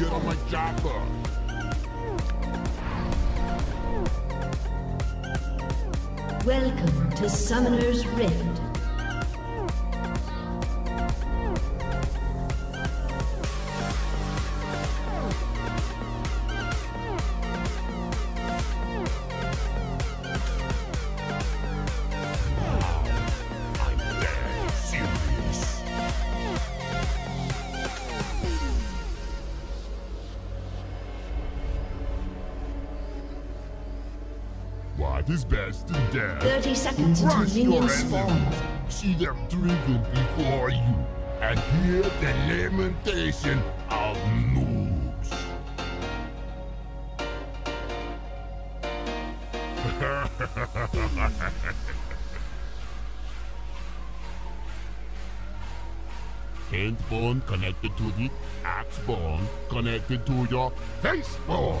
Get on my chopper. Welcome to Summoner's Rift. What is best in death? 30 seconds until minions spawn. See them driven before you, and hear the lamentation of noobs. Hand bone connected to the axe bone connected to your face bone.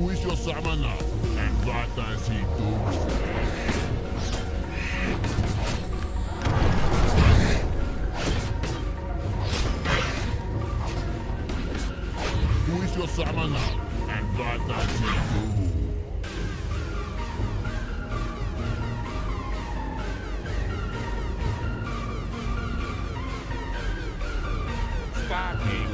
Who is your summoner? And what does he do? Who is your summoner? And what does he do? Sparking. Get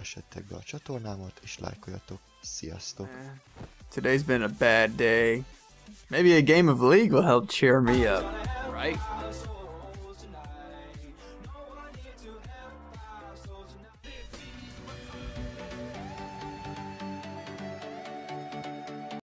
kövessetek be a csatornámat, és lájkoljatok. Sziasztok! Eh, today's been a bad day. Maybe a game of League will help cheer me up, right?